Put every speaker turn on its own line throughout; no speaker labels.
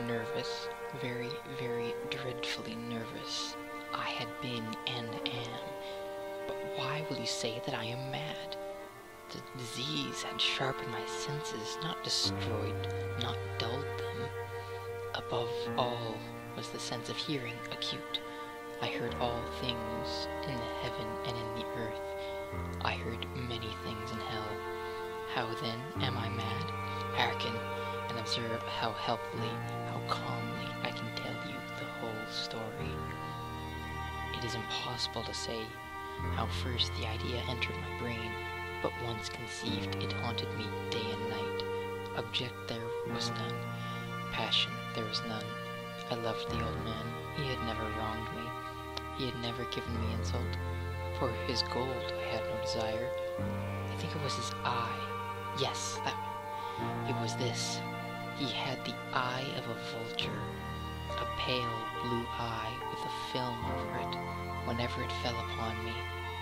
nervous, very, very dreadfully nervous. I had been and am. But why will you say that I am mad? The disease had sharpened my senses, not destroyed, not dulled them. Above all was the sense of hearing acute. I heard all things in the heaven and in the earth. I heard many things in hell. How then am I mad? Observe how helpfully, how calmly I can tell you the whole story. It is impossible to say how first the idea entered my brain, but once conceived it haunted me day and night. Object there was none, passion there was none. I loved the old man, he had never wronged me, he had never given me insult. For his gold I had no desire. I think it was his eye. Yes, that it was this. He had the eye of a vulture, a pale blue eye with a film over it. Whenever it fell upon me,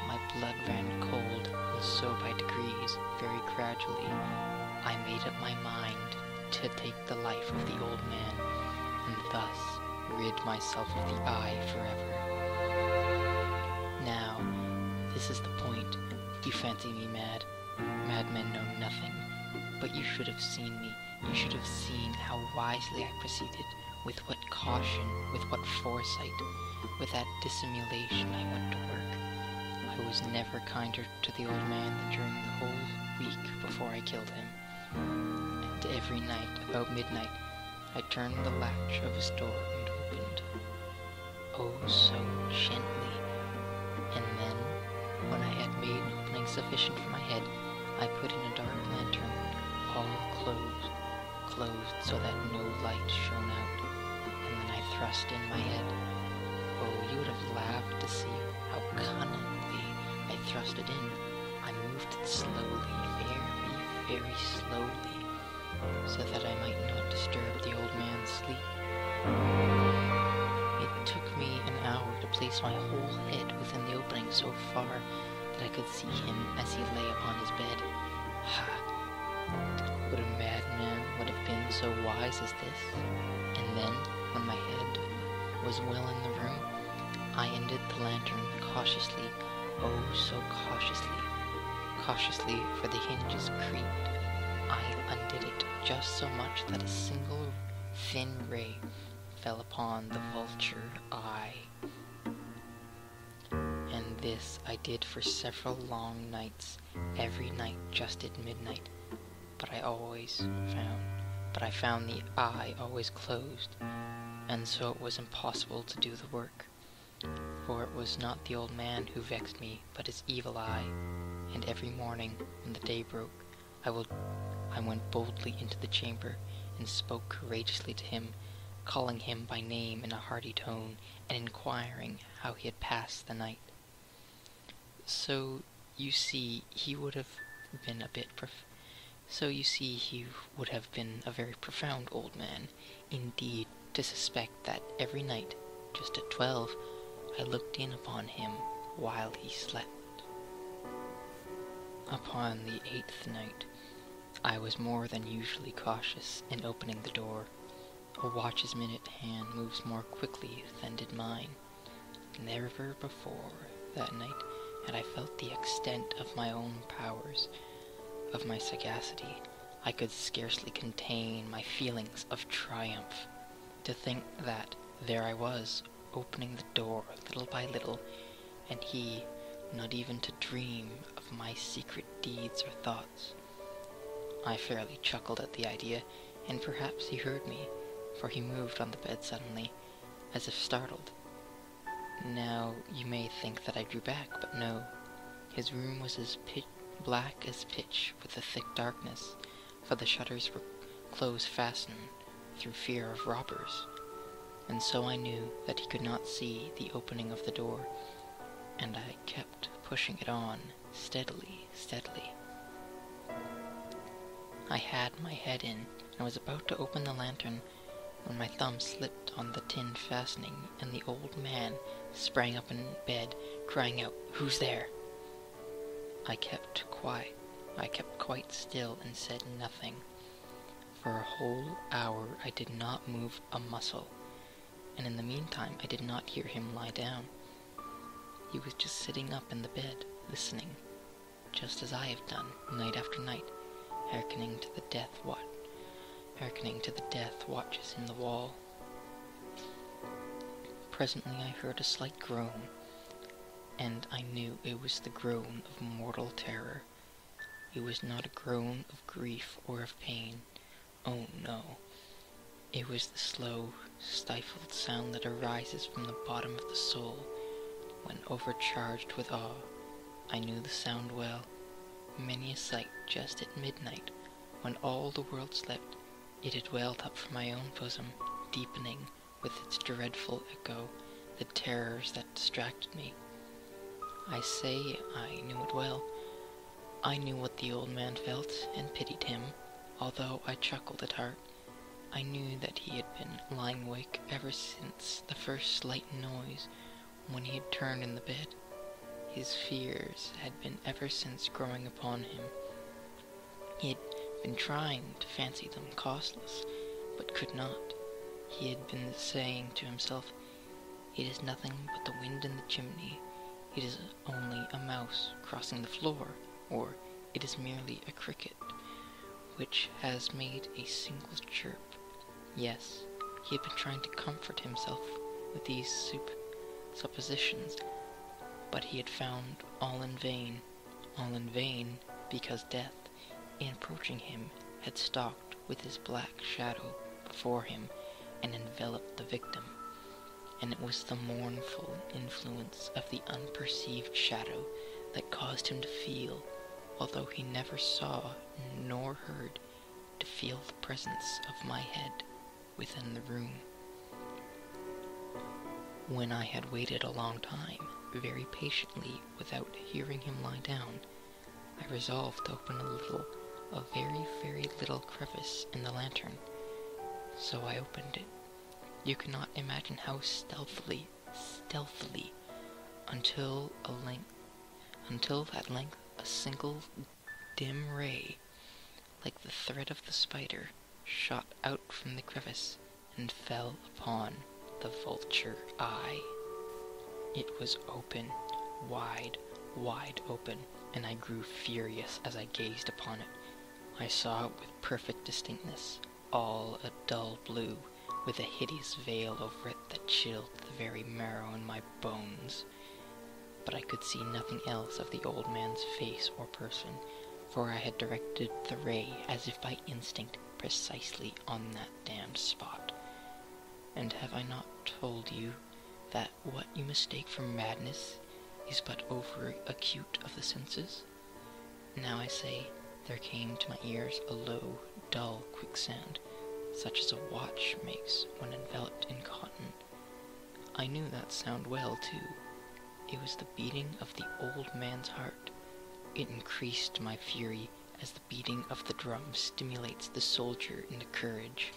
my blood ran cold, and so by degrees, very gradually, I made up my mind to take the life of the old man, and thus rid myself of the eye forever. Now, this is the point. You fancy me mad. Madmen know. But you should have seen me. You should have seen how wisely I proceeded, with what caution, with what foresight, with that dissimulation I went to work. I was never kinder to the old man than during the whole week before I killed him. And every night, about midnight, I turned the latch of his door and opened. Oh, so gently. And then, when I had made an opening sufficient for my head, I put in a dark lantern, all closed, closed so that no light shone out, and then I thrust in my head. Oh, you would have laughed to see how cunningly I thrust it in. I moved it slowly, very, very slowly, so that I might not disturb the old man's sleep. It took me an hour to place my whole head within the opening so far that I could see him as he so wise as this? And then, when my head was well in the room, I undid the lantern cautiously, oh so cautiously, cautiously, for the hinges creaked. I undid it just so much that a single thin ray fell upon the vulture eye. And this I did for several long nights, every night just at midnight. But I always found, but I found the eye always closed, and so it was impossible to do the work. For it was not the old man who vexed me, but his evil eye. And every morning, when the day broke, I will, I went boldly into the chamber, and spoke courageously to him, calling him by name in a hearty tone, and inquiring how he had passed the night. So you see, he would have been a bit prof- so you see, he would have been a very profound old man, indeed, to suspect that every night, just at twelve, I looked in upon him while he slept. Upon the eighth night, I was more than usually cautious in opening the door. A watch's minute hand moves more quickly than did mine. Never before that night had I felt the extent of my own powers, of my sagacity. I could scarcely contain my feelings of triumph. To think that there I was, opening the door little by little, and he not even to dream of my secret deeds or thoughts. I fairly chuckled at the idea, and perhaps he heard me, for he moved on the bed suddenly, as if startled. Now, you may think that I drew back, but no. His room was as pitch black as pitch with a thick darkness, for the shutters were close fastened through fear of robbers. And so I knew that he could not see the opening of the door, and I kept pushing it on, steadily, steadily. I had my head in, and was about to open the lantern, when my thumb slipped on the tin fastening, and the old man sprang up in bed, crying out, Who's there? I kept quiet. I kept quite still and said nothing, For a whole hour I did not move a muscle, and in the meantime I did not hear him lie down. He was just sitting up in the bed, listening, just as I have done night after night, hearkening to the death watch, hearkening to the death watches in the wall. Presently I heard a slight groan, and I knew it was the groan of mortal terror. It was not a groan of grief or of pain. Oh no. It was the slow, stifled sound that arises from the bottom of the soul when overcharged with awe. I knew the sound well. Many a sight just at midnight, when all the world slept, it had welled up from my own bosom, deepening, with its dreadful echo, the terrors that distracted me. I say I knew it well. I knew what the old man felt, and pitied him, although I chuckled at heart. I knew that he had been lying awake ever since the first slight noise when he had turned in the bed. His fears had been ever since growing upon him. He had been trying to fancy them causeless, but could not. He had been saying to himself, It is nothing but the wind in the chimney. It is only a mouse crossing the floor, or it is merely a cricket, which has made a single chirp. Yes, he had been trying to comfort himself with these sup- suppositions, but he had found all in vain, all in vain, because death, in approaching him, had stalked with his black shadow before him and enveloped the victim. And it was the mournful influence of the unperceived shadow that caused him to feel, although he never saw nor heard, to feel the presence of my head within the room. When I had waited a long time, very patiently, without hearing him lie down, I resolved to open a little, a very, very little crevice in the lantern. So I opened it. You cannot imagine how stealthily, stealthily, until a length, until at length a single dim ray, like the thread of the spider, shot out from the crevice and fell upon the vulture eye. It was open, wide, wide open, and I grew furious as I gazed upon it. I saw it with perfect distinctness, all a dull blue, with a hideous veil over it that chilled the very marrow in my bones. But I could see nothing else of the old man's face or person, for I had directed the ray as if by instinct precisely on that damned spot. And have I not told you that what you mistake for madness is but over acute of the senses? Now I say, there came to my ears a low, dull, quick sound, such as a watch makes when enveloped in cotton. I knew that sound well, too. It was the beating of the old man's heart. It increased my fury as the beating of the drum stimulates the soldier into courage.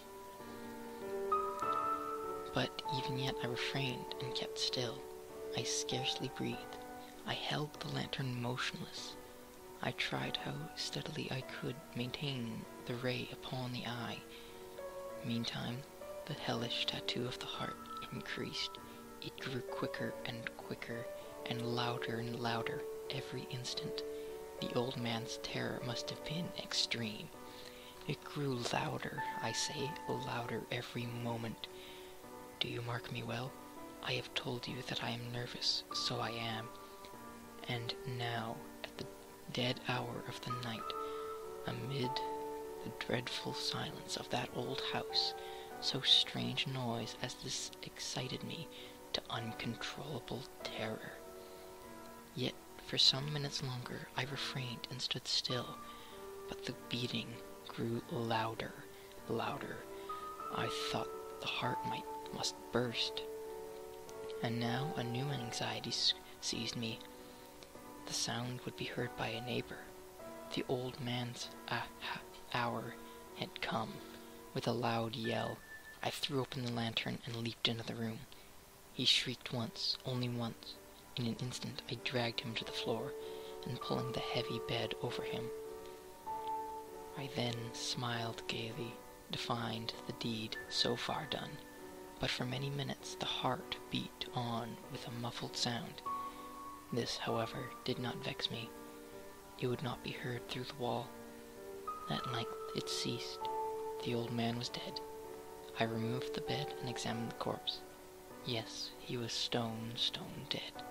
But even yet I refrained and kept still. I scarcely breathed. I held the lantern motionless. I tried how steadily I could maintain the ray upon the eye. Meantime, the hellish tattoo of the heart increased. It grew quicker and quicker, and louder and louder every instant. The old man's terror must have been extreme. It grew louder, I say, louder every moment. Do you mark me well? I have told you that I am nervous, so I am. And now, at the dead hour of the night, amid the dreadful silence of that old house, so strange a noise as this excited me to uncontrollable terror. Yet for some minutes longer I refrained and stood still, but the beating grew louder, louder. I thought the heart might must burst. And now a new anxiety seized me. The sound would be heard by a neighbor. The old man's uh, hour had come. With a loud yell, I threw open the lantern and leaped into the room. He shrieked once, only once. In an instant I dragged him to the floor, and pulling the heavy bed over him, I then smiled gaily to find the deed so far done, but for many minutes the heart beat on with a muffled sound. This, however, did not vex me. It would not be heard through the wall. At length it ceased. The old man was dead. I removed the bed and examined the corpse. Yes, he was stone, stone dead.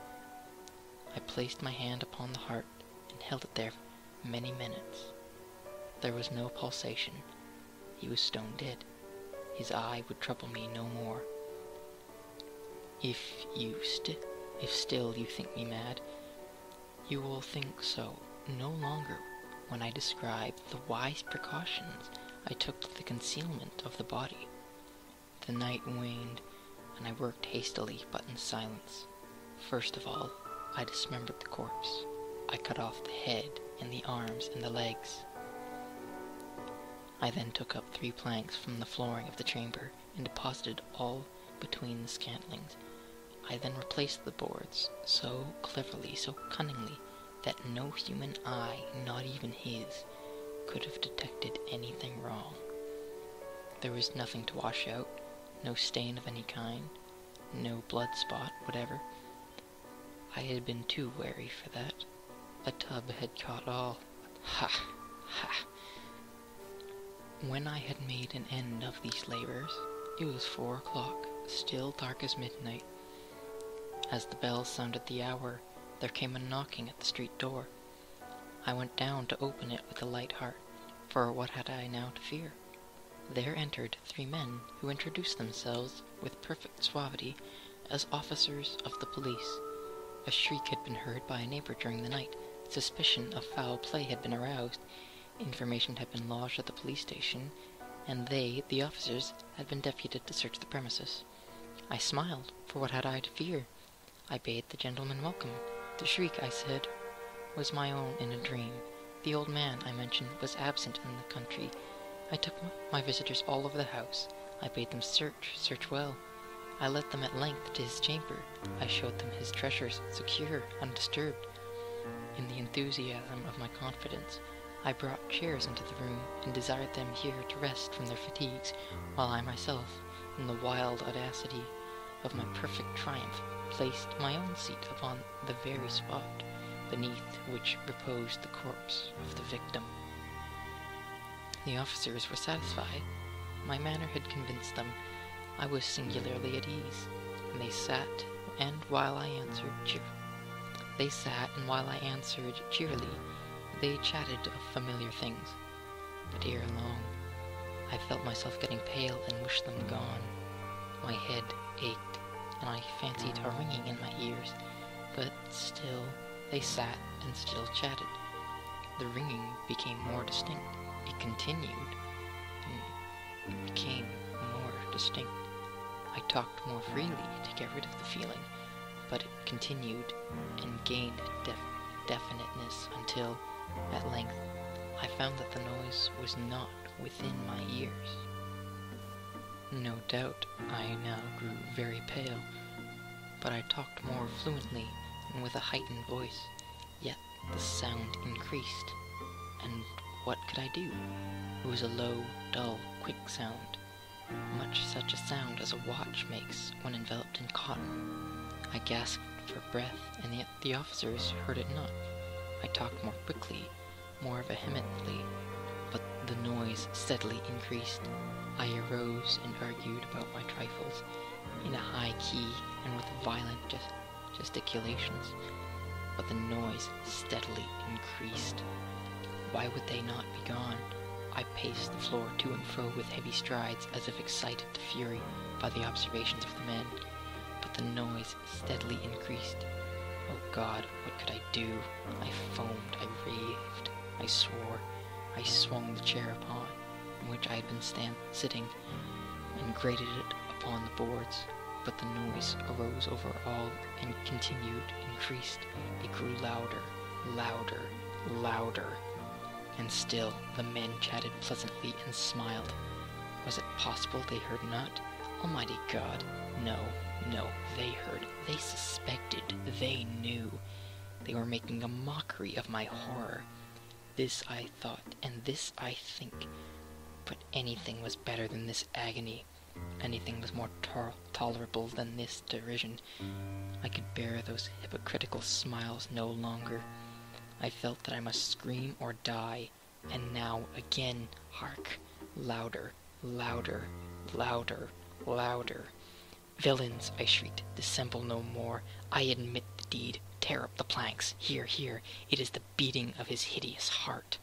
I placed my hand upon the heart and held it there many minutes. There was no pulsation. He was stone dead. His eye would trouble me no more. If you st- if still you think me mad, you will think so no longer when I describe the wise precautions I took to the concealment of the body. The night waned, and I worked hastily but in silence. First of all, I dismembered the corpse. I cut off the head and the arms and the legs. I then took up three planks from the flooring of the chamber and deposited all between the scantlings. I then replaced the boards so cleverly, so cunningly, that no human eye, not even his, could have detected anything wrong. There was nothing to wash out, no stain of any kind, no blood spot whatever. I had been too wary for that. A tub had caught all. Ha! Ha! When I had made an end of these labors, it was four o'clock, still dark as midnight. As the bell sounded the hour, there came a knocking at the street door. I went down to open it with a light heart, for what had I now to fear? There entered three men who introduced themselves with perfect suavity as officers of the police. A shriek had been heard by a neighbor during the night. Suspicion of foul play had been aroused. Information had been lodged at the police station, and they, the officers, had been deputed to search the premises. I smiled, for what had I to fear? I bade the gentlemen welcome. The shriek, I said, was my own in a dream. The old man, I mentioned, was absent in the country. I took my visitors all over the house. I bade them search, search well. I led them at length to his chamber. I showed them his treasures, secure, undisturbed. In the enthusiasm of my confidence, I brought chairs into the room and desired them here to rest from their fatigues, while I myself, in the wild audacity of my perfect triumph, placed my own seat upon the very spot beneath which reposed the corpse of the victim. The officers were satisfied. My manner had convinced them I was singularly at ease, and they sat, and while I answered cheer- they sat, and while I answered cheerily, they chatted of familiar things. But ere long, I felt myself getting pale and wished them gone. My head ached, and I fancied a ringing in my ears, but still they sat and still chatted. The ringing became more distinct. It continued, and became more distinct. I talked more freely to get rid of the feeling, but it continued and gained def- definiteness until, at length, I found that the noise was not within my ears. No doubt I now grew very pale, but I talked more fluently and with a heightened voice, yet the sound increased, and what could I do? It was a low, dull, quick sound, much such a sound as a watch makes when enveloped in cotton. I gasped for breath, and yet the officers heard it not. I talked more quickly, more vehemently, but the noise steadily increased. I arose and argued about my trifles in a high key and with violent gest- gesticulations, but the noise steadily increased. Why would they not be gone? I paced the floor to and fro with heavy strides, as if excited to fury by the observations of the men, but the noise steadily increased. Oh God, what could I do? I foamed, I raved, I swore. I swung the chair upon which I had been stand- sitting and grated it upon the boards, but the noise arose over all and continued, increased. It grew louder, louder, louder, and still the men chatted pleasantly and smiled. Was it possible they heard not? Almighty God, no, no, they heard, they suspected, they knew. They were making a mockery of my horror. This I thought, and this I think. But anything was better than this agony. Anything was more to- tolerable than this derision. I could bear those hypocritical smiles no longer. I felt that I must scream or die. And now, again, hark! Louder, louder, louder, louder. Villains, I shrieked, dissemble no more. I admit the deed. Tear up the planks. Here, here. It is the beating of his hideous heart.